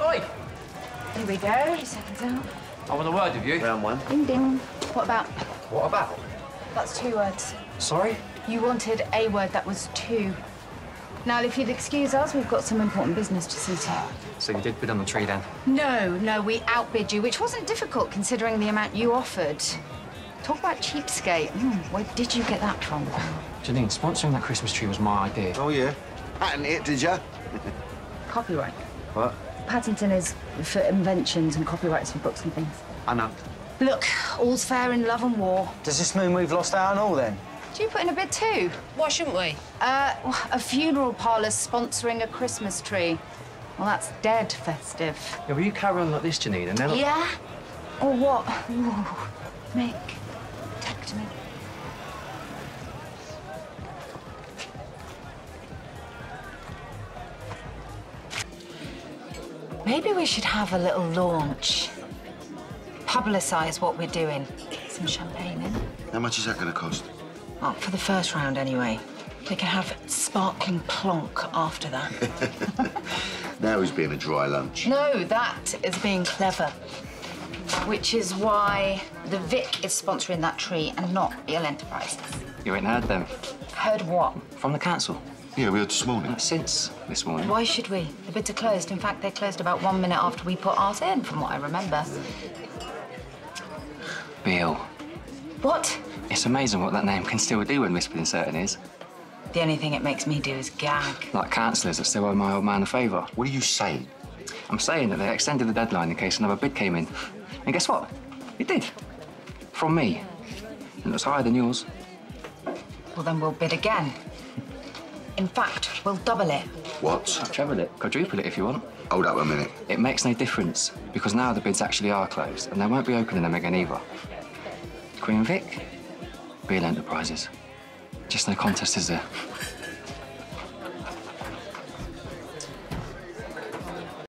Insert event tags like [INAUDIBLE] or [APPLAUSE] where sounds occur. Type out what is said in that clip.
Oi! Here we go. Seconds out. I want a word with you. Round one. Ding ding. What about? What about? That's two words. Sorry? You wanted a word that was two. Now, if you'd excuse us, we've got some important business to see to. So you did bid on the tree then? No, no, we outbid you, which wasn't difficult considering the amount you offered. Talk about cheapskate. Hmm, where did you get that from? Janine, sponsoring that Christmas tree was my idea. Oh, yeah. Patent it, did ya? [LAUGHS] Copyright. What? Patenting is for inventions and copyrights for books and things. I know. Look, all's fair in love and war. Does this mean we've lost out on all then? Do you put in a bid too? Why shouldn't we? Uh, a funeral parlour sponsoring a Christmas tree. Well, that's dead festive. Yeah, will you carry on like this, Janine, and then... Yeah? Or what? Ooh, Mick, protect me. Maybe we should have a little launch. Publicise what we're doing. Get some champagne in. How much is that going to cost? Well, for the first round, anyway. We can have sparkling plonk after that. [LAUGHS] Now he's being a dry lunch. No, that is being clever. Which is why the Vic is sponsoring that tree and not Beale Enterprises. You ain't heard them. Heard what? From the council. Yeah, we heard this morning. Since this morning. Why should we? The bids are closed. In fact, they closed about one minute after we put ours in, from what I remember. Beale. What? It's amazing what that name can still do when whispered in certain ears. The only thing it makes me do is gag. Like councillors that still owe my old man a favour. What are you saying? I'm saying that they extended the deadline in case another bid came in. And guess what? It did. From me. And it was higher than yours. Well, then we'll bid again. In fact, we'll double it. What? Treble it, quadruple it if you want. Hold up a minute. It makes no difference because now the bids actually are closed and they won't be opening them again either. Queen Vic, Beale Enterprises. Just no contest, is there?